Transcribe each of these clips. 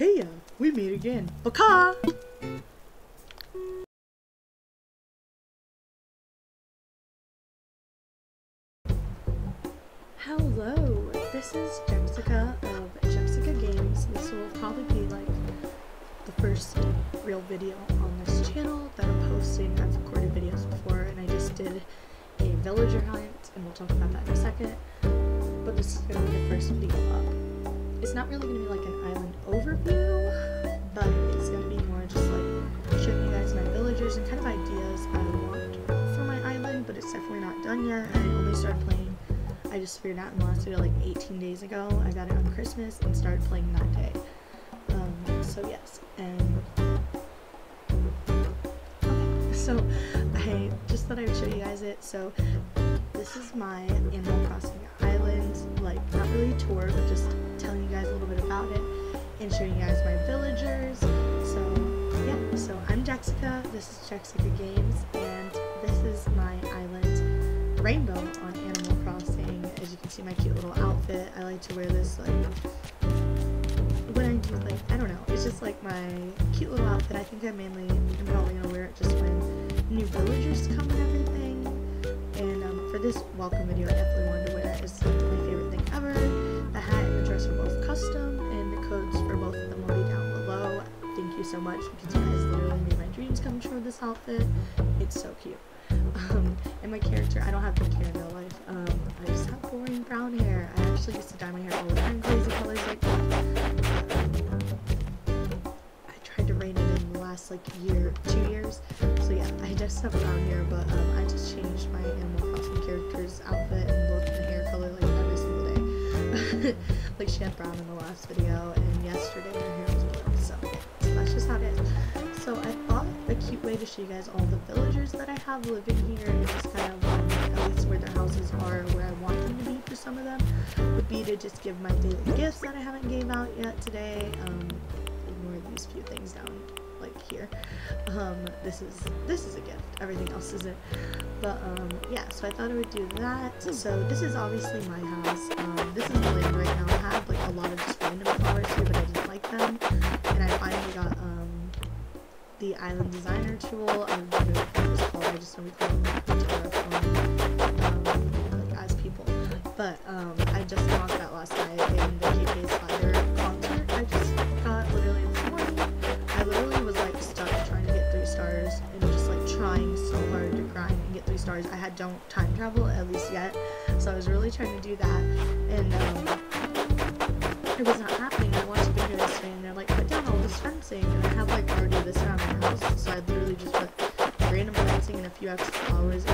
Hey, uh, we meet again. Baka! Hello, this is Jessica of Jessica Games. This will probably be like the first real video on this channel that I'm posting. I've recorded videos before and I just did a villager hunt and we'll talk about that in a second. But this is gonna be the first video up. It's not really gonna be like an island overview, but it's gonna be more just like showing you guys my villagers and kind of ideas I want for my island, but it's definitely not done yet. I only started playing I just figured out in the last video like 18 days ago. I got it on Christmas and started playing that day. Um, so yes, and okay, so I just thought I would show you guys it. So this is my Animal Crossing Island, like not really a tour, but just telling you guys a little bit about it and showing you guys my villagers. So yeah, so I'm Jessica. This is Jessica Games, and this is my island Rainbow on Animal Crossing. As you can see my cute little outfit. I like to wear this like when I do like I don't know. It's just like my cute little outfit. I think I mainly am probably gonna wear it just when new villagers come and everything. And um, for this welcome video, I definitely wanted to wear it. It's my favorite thing ever. Are both custom, and the codes for both of them will be down below. Thank you so much because you guys literally made my dreams come true with this outfit. It's so cute. Um, and my character, I don't have pink hair in real life. Um, I just have boring brown hair. I actually used to dye my hair all the time, crazy colors like that. I tried to rein it in the last like year, two years. So yeah, I just have brown hair, but um, I just changed my Animal Crossing character's outfit and look had brown in the last video, and yesterday her hair was blue. So, that's just how it is. So I thought a cute way to show you guys all the villagers that I have living here and just kind of um, at least where their houses are, where I want them to be for some of them, would be to just give my daily gifts that I haven't gave out yet today. Um, ignore these few things down like here. Um, this is this is a gift. Everything else isn't. But um, yeah, so I thought I would do that. So this is obviously my house. Um, this is the land right now. I had like a lot of just random flowers here, but I didn't like them, and I finally got um the island designer tool. I don't know what it's called. I just know we call it I had don't time travel at least yet, so I was really trying to do that, and um, it was not happening. I watched a video yesterday and they're like, put down all this fencing, and I have like already this around my house, so I literally just put random fencing and a few extra flowers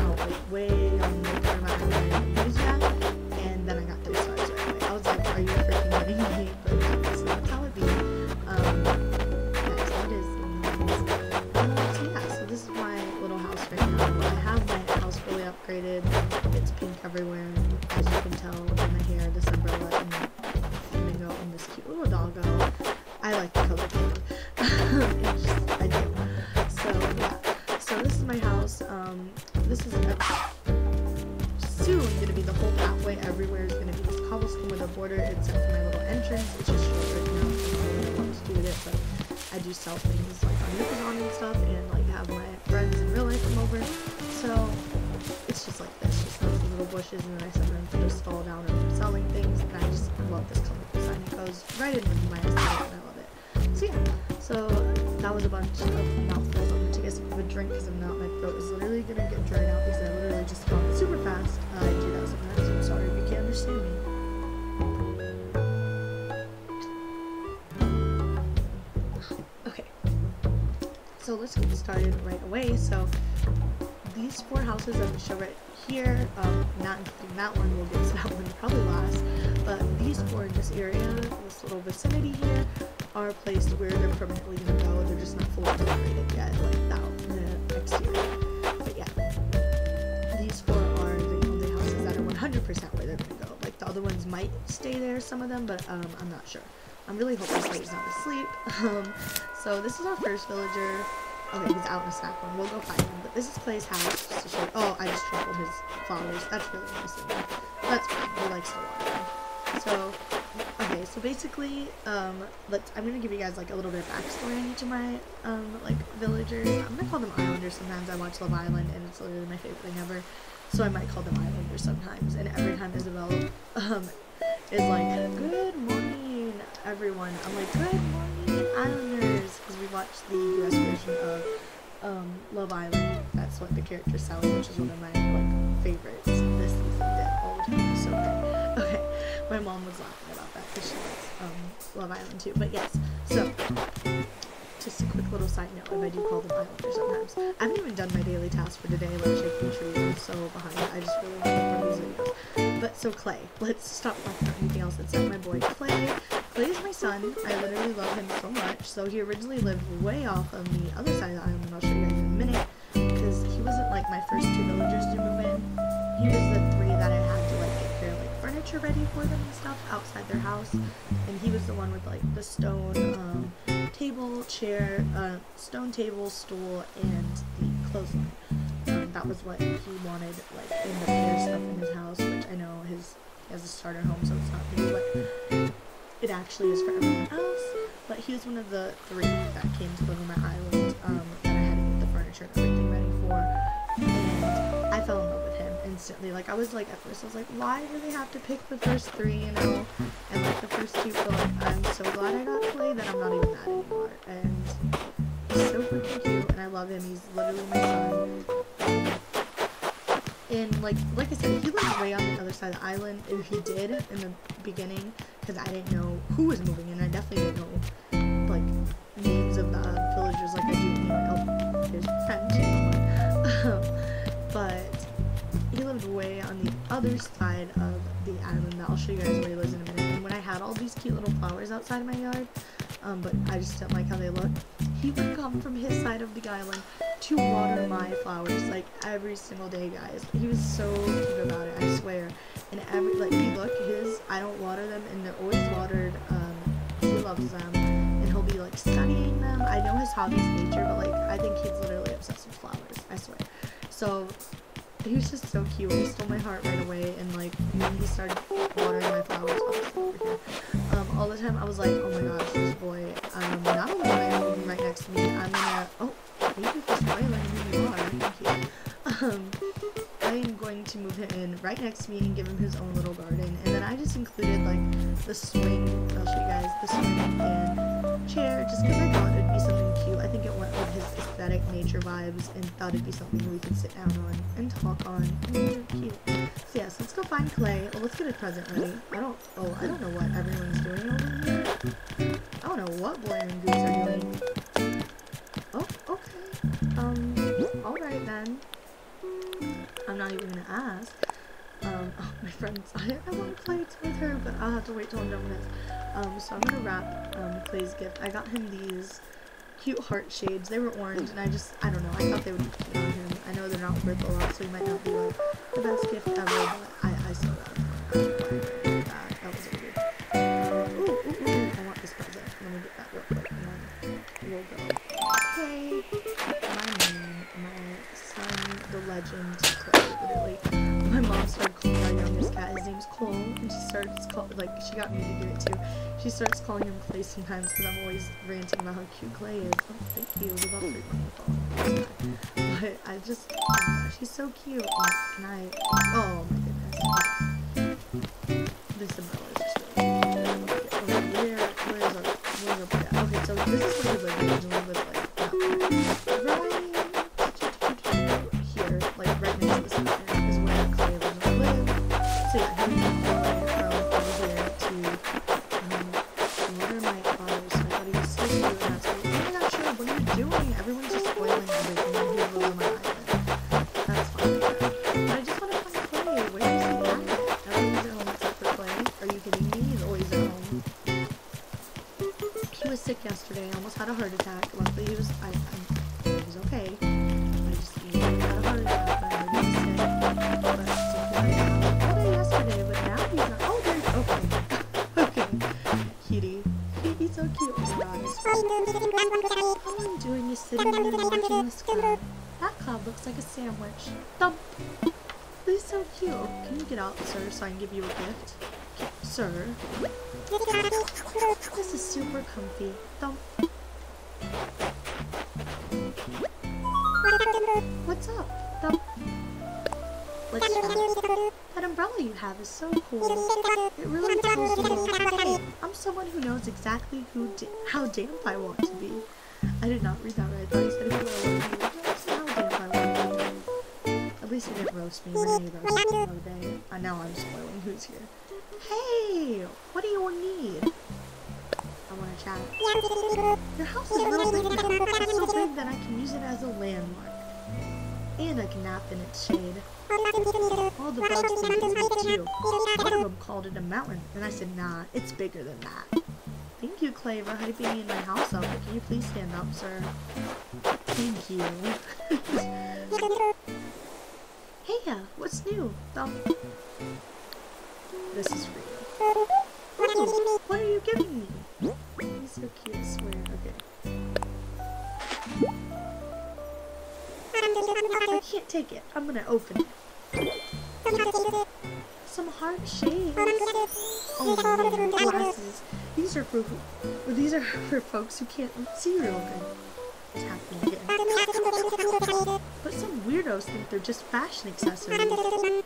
and then I sometimes just fall down and I'm selling things, and I just love this colorful sign. It goes right in with my aesthetic, and I love it. So yeah, so that was a bunch of mouthfuls. I'm gonna take a sip of a drink because I'm not. My throat is literally gonna get dried out because I literally just talk super fast. Uh, I do that sometimes. I'm sorry if you can't understand me. Okay, so let's get started right away. So these four houses that we show right here, um, not including that one, we'll get to that one probably last, but these four in this area, this little vicinity here, are placed where they're permanently gonna go. They're just not fully decorated yet, like that, the exterior. But yeah, these four are the only houses that are 100% where they're gonna go. Like the other ones might stay there, some of them, but um, I'm not sure. I'm really hoping Slate's not asleep. Um, so this is our first villager. Okay, he's out in a snack room. We'll go find him. But this is Clay's house. Oh, I just trampled his flowers. That's really nice of him. That's fine. He likes to water them. So okay, so basically, um, let's. I'm gonna give you guys like a little bit of backstory on each of my um like villagers. I'm gonna call them Islanders sometimes. I watch Love Island, and it's literally my favorite thing ever. So I might call them Islanders sometimes. And every time Isabelle um is like, "Good morning, everyone," I'm like, "Good morning, Islanders," because we watched the U.S. version of um Love Island. That's what the character sells, which is one of my like favorites this season. The time. So good. Okay, my mom was laughing about that because she likes um, Love Island too. But yes, so just a quick little side note if I do call them Islanders sometimes. I haven't even done my daily task for today, like shaking trees. I'm so behind. I just really want to these videos. But so Clay, let's stop talking about anything else except my boy Clay. Clay is my son. I literally love him so much. So he originally lived way off on the other side of the island. and I'll show you guys in a minute because he wasn't like my first two villagers to move in. He was the three that I had to like get their like furniture ready for them and stuff outside their house. And he was the one with like the stone um, table, chair, uh, stone table, stool, and the clothesline. Um, that was what he wanted like in the bigger stuff in his house, which I know his he has a starter home, so it's not big, but it actually is for everyone else. But he was one of the three that came to live my island um, that I had the furniture and everything ready for. Like I was like at first I was like, why do they have to pick the first three, you know? And like the first two, but like I'm so glad I got Clay that I'm not even mad anymore. And he's so freaking cute, and I love him. He's literally my son. And like like I said, he lived way on the other side of the island. And he did in the beginning because I didn't know who was moving, and I definitely didn't know like names of the villagers like I do anyway. Oh, his friend. Um, but way on the other side of the island. That I'll show you guys where he lives in a minute. And when I had all these cute little flowers outside of my yard, um, but I just didn't like how they looked, he would come from his side of the island to water my flowers like every single day, guys. He was so cute about it, I swear. And every like, you look, his I don't water them, and they're always watered. Um, he loves them, and he'll be like studying them. I know his hobby is nature, but like I think he's literally obsessed with flowers. I swear. So he was just so cute. He stole my heart right away, and like when he started watering my flowers, um, all the time I was like, oh my gosh, this boy. Um, not only am I right next to me, I'm gonna. Oh, thank you for spoiling who you are. Thank you. Um, I am going to move him in right next to me and give him his own little garden. And then I just included like the swing. I'll show you guys the swing and chair, just because I thought it'd be aesthetic nature vibes, and thought it'd be something we could sit down on and talk on. And cute. So yes, let's go find Clay. Oh, let's get a present ready. I don't. Oh, I don't know what everyone's doing over here. I don't know what Boy and Goose are doing. Oh, okay. Um. All right then. I'm not even gonna ask. Um, oh, my friends, I, I want it with her, but I'll have to wait till I'm done with this. Um, so I'm gonna wrap um, Clay's gift. I got him these cute heart shades. They were orange, and I just, I don't know, I thought they would be cute on him. I know they're not worth a lot, so he might not be like the best gift ever, but I, I still got him. That, was a good. Ooh, ooh, ooh, I want this present. Let me get that real quick, and then we'll go. Hey, my name, my son, the legend, literally. Starts call like she got me to do it too. She starts calling him Clay sometimes because I'm always ranting about how cute Clay is. Oh, thank you. We love frequent But I just, oh my gosh, he's so cute. And can I? Oh my goodness. This umbrella is just really cute. Okay, oh, where, where is our, where's our Okay, so this is where he lived originally, was like looks like a sandwich. Thump. He's so cute. Can you get out, sir, so I can give you a gift? Sir. This is super comfy. Thump. What's up? Thump. Let's. That umbrella you have is so cool. It really tells you, I'm someone who knows exactly who how damp I want to be. I did not read that right. I thought you said. Least you didn't roast me. Renee roasted me the other day. Uh, now I'm spoiling who's here. Hey, what do you need? I want to chat. Your house is little big so big that I can use it as a landmark. And I can nap in its shade. All the bugs think it's big too. One of them called it a mountain, and I said, nah, it's bigger than that. Thank you, Clay, for hyping me in my house up. Can you please stand up, sir? Thank you. hey, uh, what's new? Um, this is for you. What are you giving me? He's so cute, I swear. Okay. I can't take it. I'm gonna open it. Some hard shades. Oh man, glasses. These are for who- these are for folks who can't see real good. Tap me again. Weirdos think they're just fashion accessories.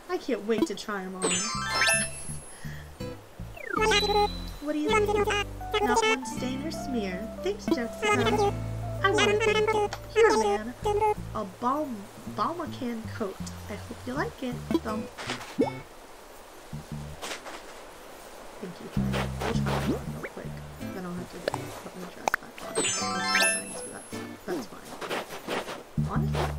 I can't wait to try them on. What do you think? Not one stain or smear. Thanks, Jessica. I want thank you. Here, man. A balm, Balmacaan coat. I hope you like it. Thump. Thank you, try it real quick. Then I'll have to put my dress back on. That's fine. Honestly,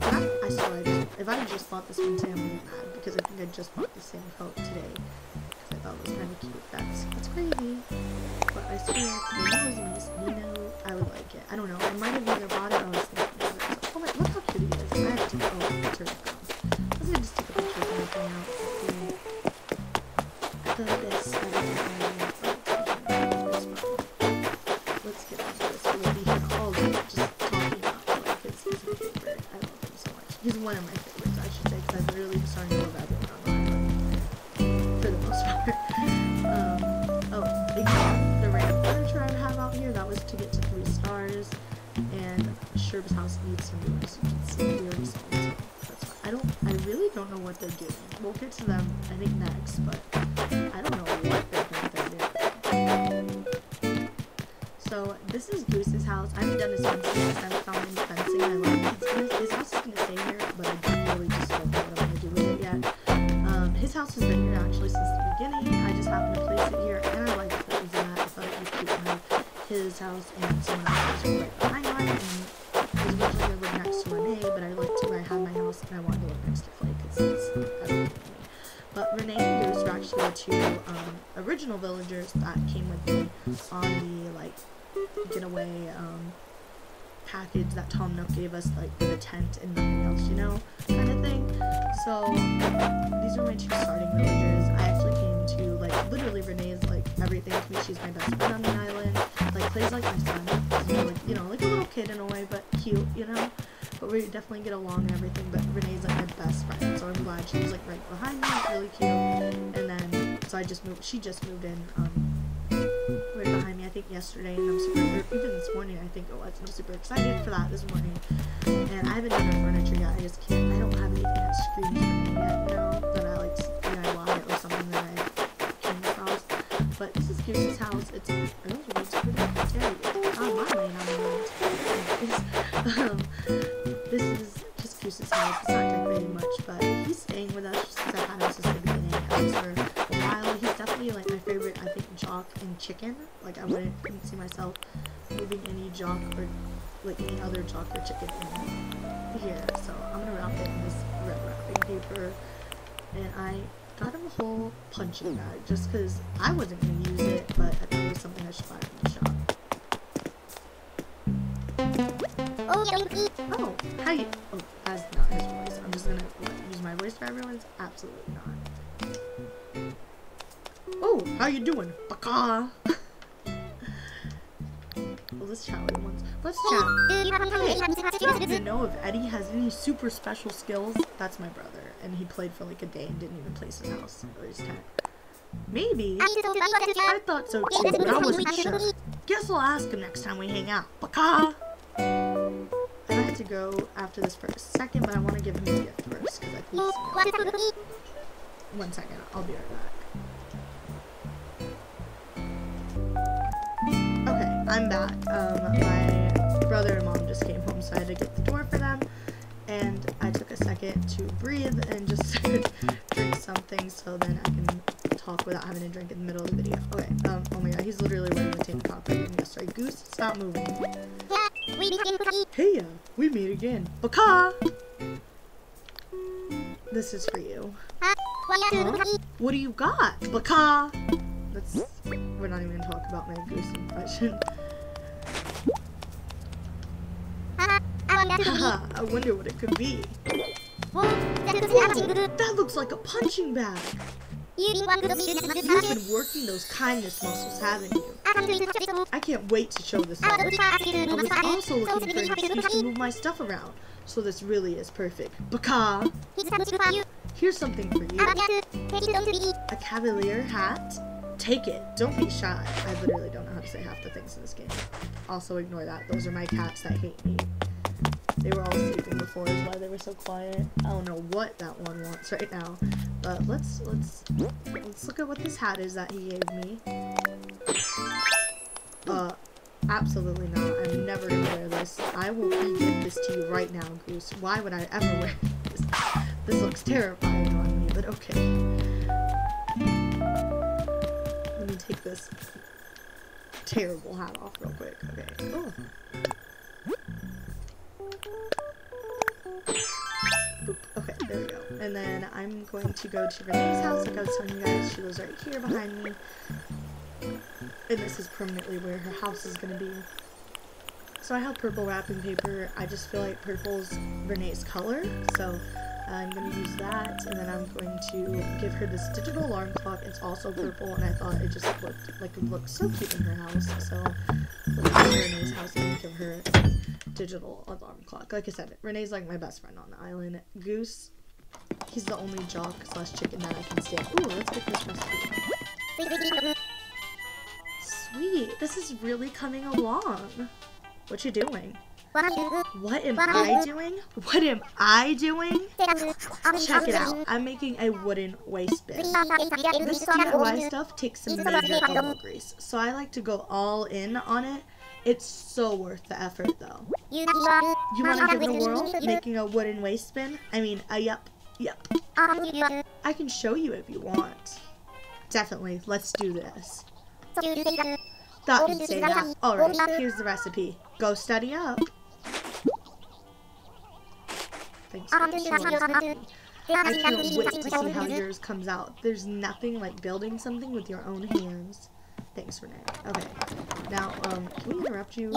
I, I I if I had just bought this one today, I'm really mad because I think I just bought the same coat today. Because I thought it was kind of cute. That's, that's crazy. But I swear, know it was you know I would like it. I don't know. I might have either bought it or I was Sherb's house needs some it, so that's fine. I don't, I really don't know what they're doing. We'll get to them, I think, next, but literally Renee's like everything to me. She's my best friend on the island. Like plays like my son. More like you know like a little kid in a way, but cute, you know. But we definitely get along and everything. But Renee's like my best friend, so I'm glad she's like right behind me. It's really cute. And then so I just moved. She just moved in. Um, right behind me, I think yesterday, and I'm super, even this morning, I think it was, I'm super excited for that this morning. And I haven't done her furniture yet, I just can't, I don't have anything that screams for me yet, you know, But this is Goose's house, it's, are those words pretty scary? Oh, um, this is just Goose's house, it's not decorating much, but he's staying with us just because I've had him since the beginning. I was for a while, he's definitely like my favorite, I think, jock and chicken. Like I wouldn't see myself moving any jock or like any other jock or chicken in here. So I'm gonna wrap it in this red wrapping paper, and I got him a whole punching bag just because I wasn't gonna use it, but I thought it was something I should buy from the shop. Oh, how oh, you? Oh, that's not his voice. I'm just gonna use my voice for everyone's. Absolutely not. Oh, how you doing, Baka? well, let's chat with once. Let's chat. Hey, I don't even know if Eddie has any super special skills. That's my brother, and he played for like a day and didn't even place his house. Or his tent. Maybe. I thought so too, but I wasn't sure. Guess I'll ask him next time we hang out. Baka! I have to go after this for a second, but I want to give him a gift first, because I think he's One second, I'll be right back. Okay, I'm back. Um, my brother and mom just came home, so I had to get the door for second to breathe and just drink something so then I can talk without having to drink in the middle of the video. Okay, um, oh my god, he's literally wearing the tank top right now. Sorry, Goose, stop moving. Hey, uh, we meet again. Baka! This is for you. Huh? What do you got? Baka! That's, we're not even gonna talk about my Goose impression. Haha, I wonder what it could be. That looks like a punching bag. You've been working those kindness muscles, haven't you? I can't wait to show this off. I was also looking for an excuse to move my stuff around, so this really is perfect. Baka! Here's something for you. A cavalier hat? Take it. Don't be shy. I literally don't know how to say half the things in this game. Also ignore that. Those are my cats that hate me. They were all sleeping before is why they were so quiet. I don't know what that one wants right now. But let's let's let's look at what this hat is that he gave me. Uh absolutely not. I'm never gonna wear this. I will give this to you right now, Goose. Why would I ever wear this? This looks terrifying on me, but okay. Take this terrible hat off real quick. Okay. Oh. Okay, there we go. And then I'm going to go to Renee's house, like I was telling you guys. She lives right here behind me. And this is permanently where her house is going to be. So I have purple wrapping paper. I just feel like purple's Renee's color. So I'm going to use that. And then I'm going to give her this digital alarm clock. It's also purple. And I thought it just looked like it looked so cute in her house. So we'll go to Renee's house and give her a digital alarm clock. Like I said, Renee's like my best friend on the island. Goose, he's the only jock slash chicken that I can stand. Ooh, let's get this recipe. Sweet, this is really coming along. What you doing? What am I doing? What am I doing? Check it out. I'm making a wooden waste bin. This DIY stuff takes some major elbow grease, so I like to go all in on it it's so worth the effort, though. You want to give the world making a wooden waste bin? I mean, a yup, yup. I can show you if you want. Definitely, let's do this. Thought you'd say that. Alright, here's the recipe. Go study up. Thanks for me. I can't wait to see how yours comes out. There's nothing like building something with your own hands. Thanks, Renee. Okay. Now, um, can we interrupt you?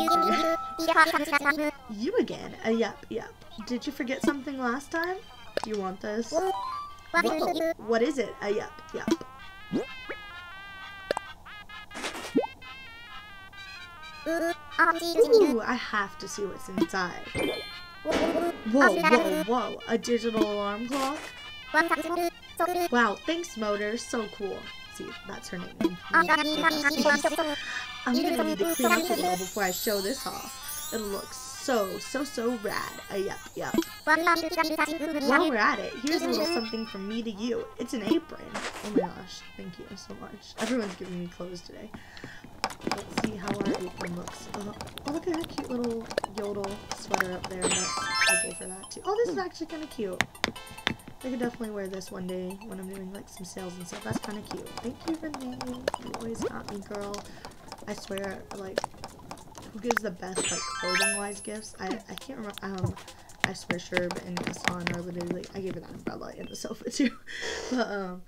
you again? Uh, yep, yep. Did you forget something last time? Do you want this? Whoa. What is it? Uh, yep, yep. Ooh, I have to see what's inside. Whoa, whoa, whoa. A digital alarm clock? Wow, thanks, Motor. So cool. See, that's her name. I'm gonna need to clean up a little before I show this off. It looks so, so, so rad. Uh, yep, yep. While we're at it, here's a little something from me to you. It's an apron. Oh my gosh, thank you so much. Everyone's giving me clothes today. Let's see how our apron looks. Uh, oh, look at that cute little yodel sweater up there. That's, gave her that too. Oh, this is actually kind of cute. I could definitely wear this one day when I'm doing like some sales and stuff. That's kind of cute. Thank you for me. You always got me, girl. I swear, like, who gives the best like clothing wise gifts? I I can't remember. Um, I swear Sherb and Gaston are literally. I gave an umbrella and the sofa too, but um.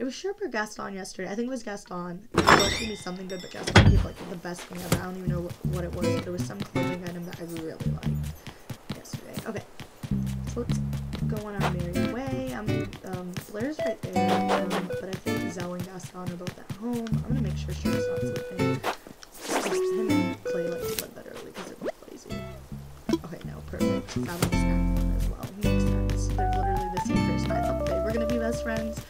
It was Sherb or Gaston yesterday. I think it was Gaston. Was gave me something good, but Gaston gave like the best thing ever. I don't even know what, it was, but it was some clothing item that I really liked yesterday. Okay, so let's go on our merry way. I'm um, Blair's right there, um, but I think Zell and Gaston are both at home. I'm gonna make sure Sherb's not sleeping. Him and Clay like to bed that early because they're lazy. Okay, no, perfect. That one's snapping as well. Makes sense. They're literally the same person. I thought they were gonna be best friends,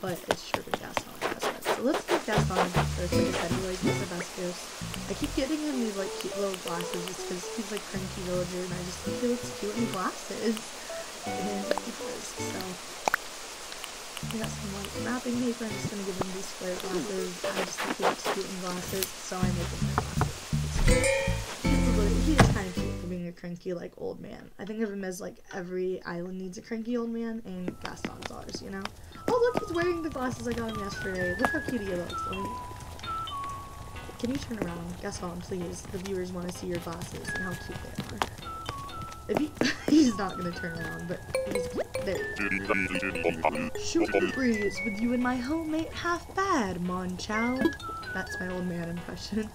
but it's Sherb and Gaston best friends. So let's Gaston first, like I said, he like he's the best ghost. I keep getting him these like cute little glasses just because he's like cranky villager and I just think he looks cute in glasses. And he does, so. I got some like wrapping paper, I'm just gonna give him these square glasses. I just think he looks cute in glasses, so I make him my glasses. He is kind of cute for being a cranky like old man. I think of him as like every island needs a cranky old man and Gaston's ours, you know? Oh, look, he's wearing the glasses I got him yesterday. Look how cute he looks. Me... Can you turn around? Guess Gaston, please. The viewers want to see your glasses and how cute they are. If he... he's not going to turn around, but he's there. Short breeze with you and my home ain't half bad, Mon Chou. That's my old man impression.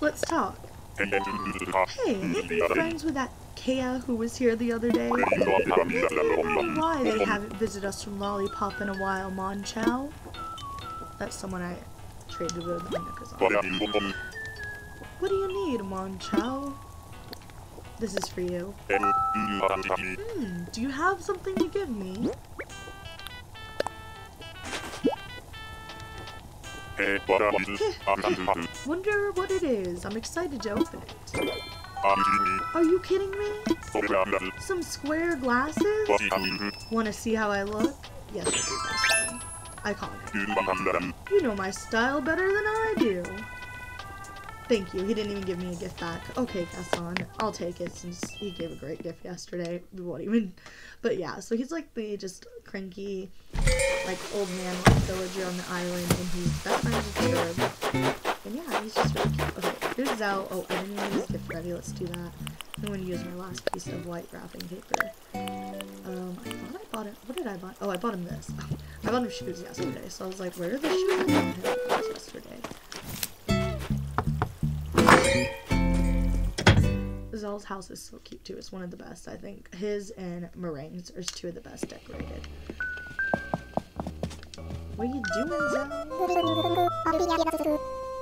Let's talk. Hey, ain't you friends with that Kea who was here the other day? Why they haven't visited us from Lollipop in a while, Mon Chou. That's someone I traded with on. What do you need, Mon Chou? This is for you. Hmm, do you have something to give me? Wonder what it is. I'm excited to open it. Are you kidding me? Some square glasses? Want to see how I look? Yes, I Iconic. You know my style better than I do. Thank you. He didn't even give me a gift back. Okay, Gaston. I'll take it since he gave a great gift yesterday. We won't even. But yeah, so he's like the just cranky, like old man villager on the island, and he's friends with Sherb. And yeah, he's just really cute. Okay, here's Zell. Oh, I didn't even use ready. Let's do that. I'm going to use my last piece of white wrapping paper. Um, I thought I bought it. What did I buy? Oh, I bought him this. I bought him shoes yesterday, so I was like, where are the shoes I bought him yesterday? Zell's house is so cute too. It's one of the best, I think. His and Meringue's are two of the best decorated. What are you doing, Zell?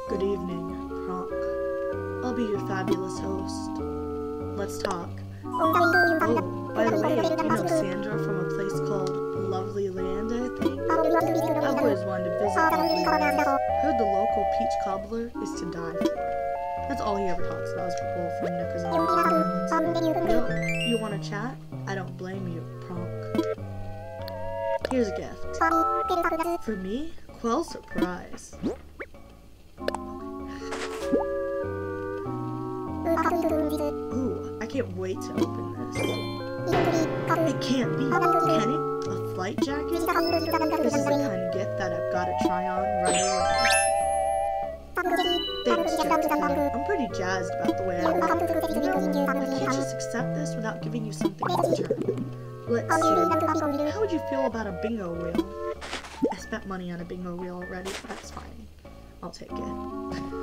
Good evening, fabulous host. Let's talk. Oh, by the way, you know Sandra from a place called Lovely Land, I think? I've always wanted to visit Lovely Land. Heard the local peach cobbler is to die for. That's all he ever talks about is people from and Yo, you wanna chat? I don't blame you, Pronk. Here's a gift. For me? Quell surprise. Can't wait to open this. It can't be, can it? A flight jacket? This is the kind of gift that I've gotta try on right away. Thanks, I'm pretty jazzed about the way I look. You know, I can't just accept this without giving you something in return. Let's see. How would you feel about a bingo wheel? I spent money on a bingo wheel already, but that's fine. I'll take it.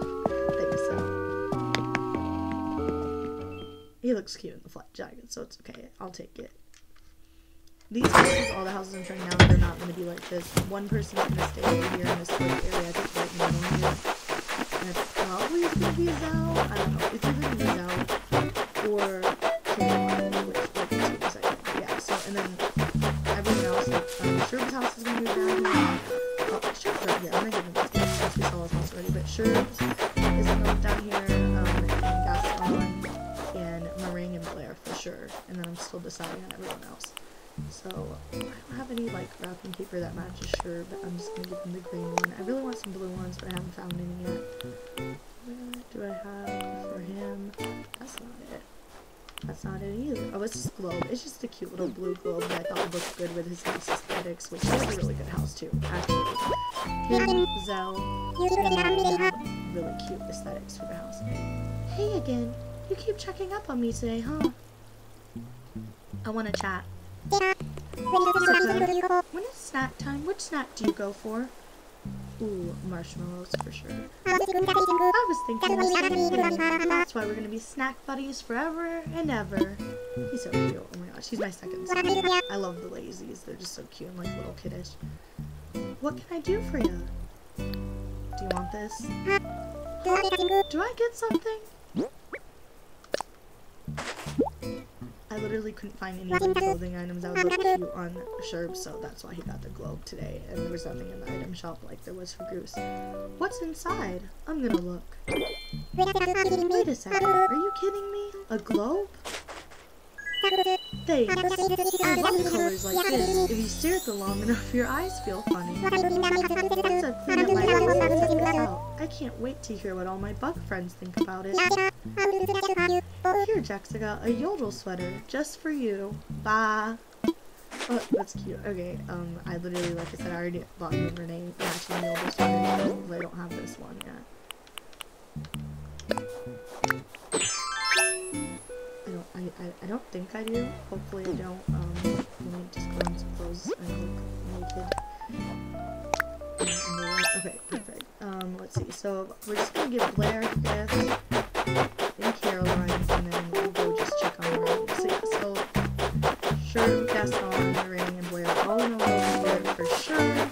He looks cute in the flat jacket, so it's okay. I'll take it. These houses, all the houses I'm showing now, they're not going to be like this. One person is going to stay over here in this area, I think right now. And it's probably going to be Zell. I don't know. It's either going to be Zell or Kayla, which like two seconds. Yeah, so, and then everyone else, like, um, Sherb's house is going to be down. Oh, right here. I'm give him this we saw his house already, but Sherb's is going to down here, deciding on everyone else. So, oh, I don't have any, like, wrapping paper that matches Sherb, but I'm just gonna give him the green one. I really want some blue ones, but I haven't found any yet. What do I have for him? That's not it. That's not it either. Oh, it's just globe. It's just a cute little blue globe that I thought would look good with his house aesthetics, which is a really good house, too, actually. Him, Zell, really cute aesthetics for the house. Hey again. You keep checking up on me today, huh? I want to chat. When is snack time, which snack do you go for? Ooh, marshmallows for sure. I was thinking the same thing. That's why we're gonna be snack buddies forever and ever. He's so cute. Oh my gosh, he's my second son. I love the lazies. They're just so cute and like little kiddish. What can I do for you? Do you want this? Do I get something? I literally couldn't find any of the clothing items that would look cute on Sherb, so that's why he got the globe today. And there was nothing in the item shop like there was for Goose. What's inside? I'm gonna look. Wait a second, are you kidding me? A globe? Thanks. I love colors like this. If you stare at them long enough, your eyes feel funny. I can't wait to hear what all my bug friends think about it. Here, Jessica, a yodel sweater, just for you. Bye. Oh, that's cute. Okay, um, I literally, like I said, I already bought me Renee matching yodel sweater, but I don't have this one yet. I I, I, I don't think I do. Hopefully I don't. Um, let me just put on some clothes and look naked. Okay, perfect. Um, let's see. So we're just gonna give Blair this and Caroline, and then we'll go just check on Meringue. So yeah, so Sherb, Gaston, Meringue, and Blair all in a row for sure. And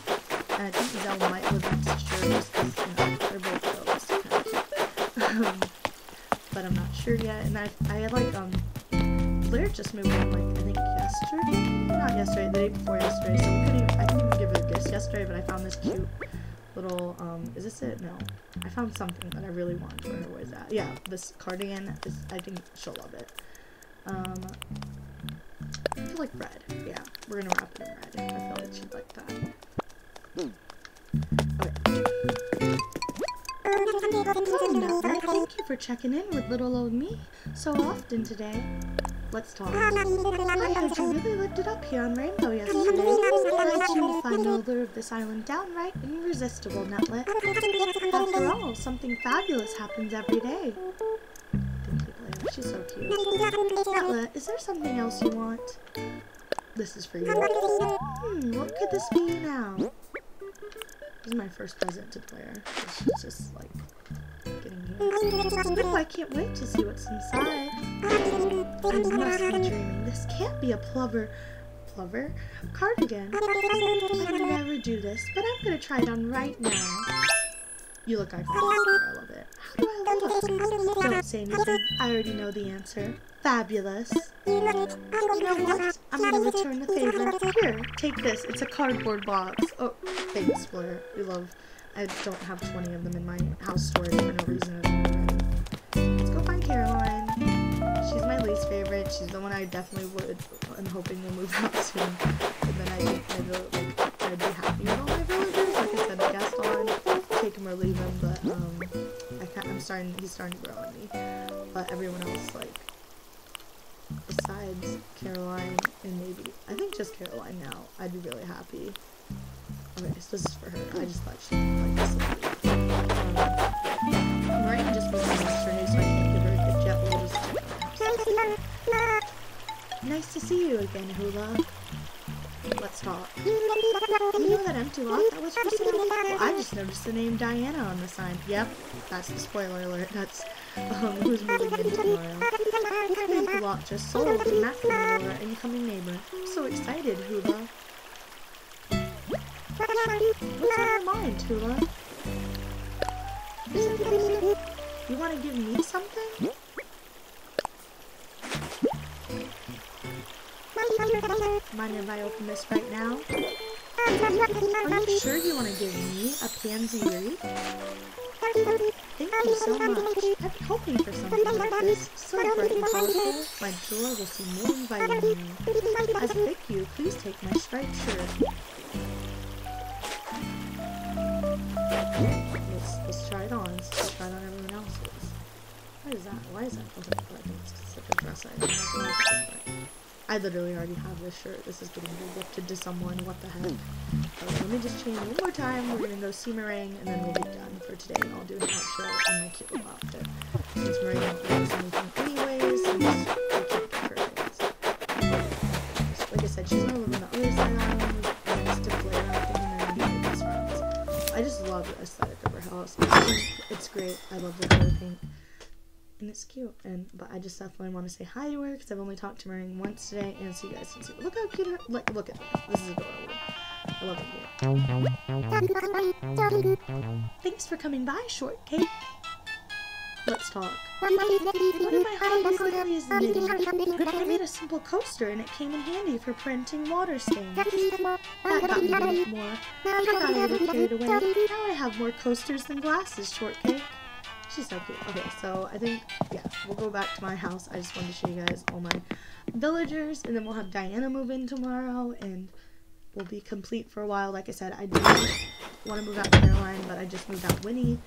I think Zell might live next to Sherb just because you know they're both girls, kind of. Um, sure yet. And I, I had like um, Blair just moved in like I think yesterday, not yesterday, the day before yesterday. So we couldn't. Even, I didn't even give her gifts yesterday, but I found this cute little um is this it no i found something that i really wanted for her where's that yeah this cardigan is i think she'll love it um i feel like red yeah we're gonna wrap it in red i feel like she'd like that okay thank you for checking in with little old me so often today Let's talk. I heard you really lived it up here on Rainbow yesterday. I too find the allure of this island downright irresistible, Nutlet. After all, something fabulous happens every day. Thank you, Blair. She's so cute. Nutlet, is there something else you want? This is for you. Hmm, what could this be now? This is my first present to Blair. She's just like getting Oh, I can't wait to see what's inside. I must be dreaming. This can't be a plover. Plover? Cardigan. I never do this, but I'm gonna try it on right now. You look iconic. Don't say anything. I already know the answer. Fabulous. You know what? I'm gonna return the favor. Here, take this. It's a cardboard box. Oh, thanks, Blair. We love I don't have 20 of them in my house storage for no reason Let's go find Caroline. She's my least favorite. She's the one I definitely would, I'm hoping will move out soon. And then I I like, I'd be happy with all my villagers. Like I said, Gaston, take him or leave him, but, um, I can't, I'm starting, he's starting to grow on me. But everyone else, like, besides Caroline and maybe, I think just Caroline now, I'd be really happy. Okay, so this is for her. I just thought she'd like this. Um, Mariah just in yesterday, so I can't give her a just check Nice to see you again, Hula. Let's. You know that empty lot that was for sale? Well, I just noticed the name Diana on the sign. Yep, that's the spoiler alert. That's um, who's moving in tomorrow. The lot just sold to Macklemore, our incoming neighbor. So excited, Hula. What's on your mind, Tula? You want to give me something? Mind if I open this right now? Are you sure you want to give me a pansy wreath? Thank you so much. I've been hoping for something like this. So bright and colorful, my door will seem more inviting me. As thank you, please take my striped shirt. Let's, let's try it on. Let's try it on everyone else's. Why is that? Why is that? It's like a dress item. I literally already have this shirt. This is getting gifted to someone. What the heck? Hmm. let me just change one more time. We're gonna go see Meringue, and then we'll be done for today. And I'll do an outro in my cute little outfit. Since Meringue use anything anyways, I her. Like I said, she's gonna live on the other side of the island, next to Blair, I think, and then be best friends. I just love the aesthetic of her house. It's great. I love the color pink and it's cute. And but I just definitely want to say hi to her because I've only talked to her once today, and so you guys can see. Look how cute her. Look, look at this. This is adorable. I love it here. Thanks for coming by, shortcake. Let's talk. What am I basically is knitting. I made a simple coaster and it came in handy for printing water stains. That got me bit more. I got a little carried away. Now I have more coasters than glasses, Shortcake. She's so cute. Okay, so I think, yeah, we'll go back to my house. I just wanted to show you guys all my villagers, and then we'll have Diana move in tomorrow, and we'll be complete for a while. Like I said, I did want to move out to Caroline, but I just moved out Winnie.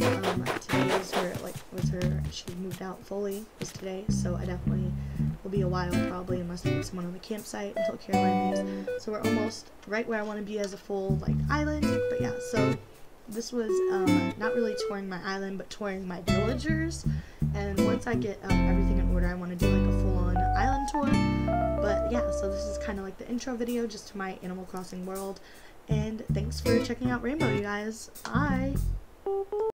Um, today is her, like, was her, she moved out fully, was today, so I definitely will be a while probably, unless I get someone on the campsite until Caroline leaves. So we're almost right where I want to be as a full, like, island, but yeah, so this was um, not really touring my island, but touring my villagers. And once I get um, everything in order, I want to do like a full-on island tour. But yeah, so this is kind of like the intro video just to my Animal Crossing world. And thanks for checking out Rainbow, you guys. Bye!